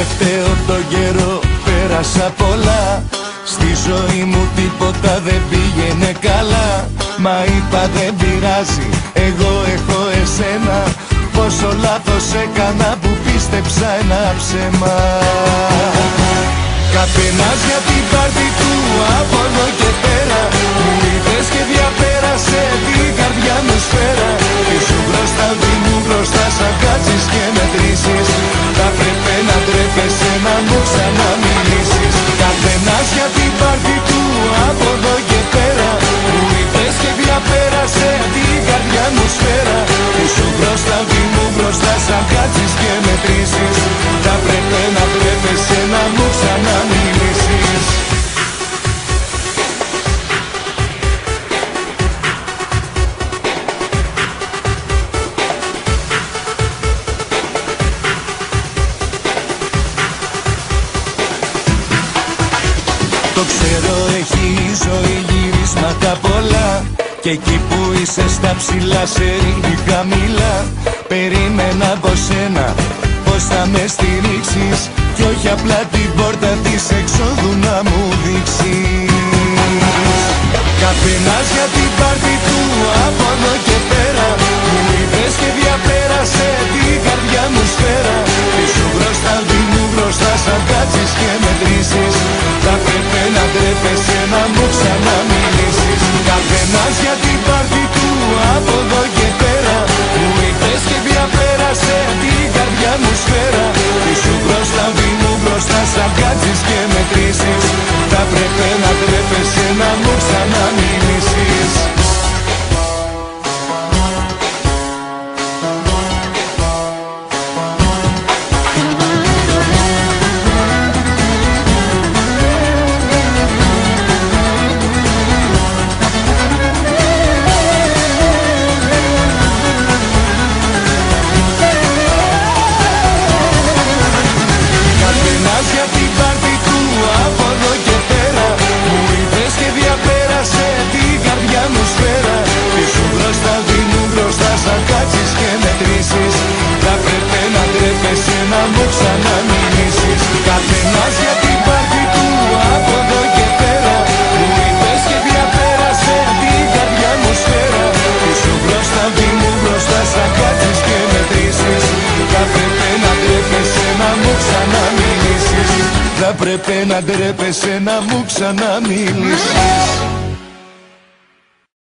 τελευταίο το καιρό πέρασα πολλά. Στη ζωή μου τίποτα δεν πήγαινε καλά. Μα είπα δεν πειράζει, εγώ έχω εσένα Πόσο λάθος έκανα που πίστεψα ένα ψέμα. Καθένας για την πάρτι μου ξαναμιλήσεις. Καθένας για την πάρτι του από εδώ και πέρα. Μου είπες και διαπέρασε την καρδιά μου σφαίρα. Και σου μπροστά μου μπροστά σαν κάτσεις και μετρήσεις. Θα πρέπει να Το ξέρω έχει η ζωή γυρίσματα πολλά. Και εκεί που είσαι στα ψηλά σε ρίχνει χαμηλά Περίμενα από σένα πως θα με στηρίξεις. Κι όχι απλά την ξαναμιλήσεις Θα πρέπει να ντρέπεσαι να μου ξαναμιλήσεις